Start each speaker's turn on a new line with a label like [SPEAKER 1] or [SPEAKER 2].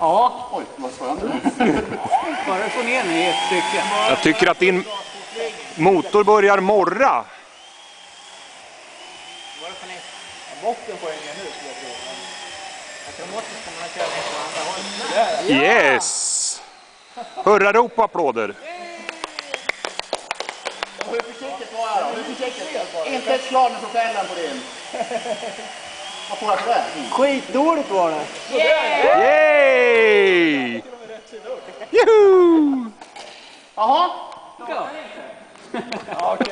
[SPEAKER 1] Ja,
[SPEAKER 2] Oj, vad skönt.
[SPEAKER 1] bara få ner mig ett stycke.
[SPEAKER 3] Jag tycker att din motor börjar morra.
[SPEAKER 1] Får jag ner nu skulle jag tro. Man köra på andra hållet.
[SPEAKER 3] Yes! Hurrarop och applåder.
[SPEAKER 2] Hur försiktigt var jag då? Hur försiktigt? Inte ett slag med propellern på din. Vad får jag för det?
[SPEAKER 1] Skitdåligt var det.
[SPEAKER 3] Yay! Juhu!
[SPEAKER 2] Jaha,
[SPEAKER 1] Ja.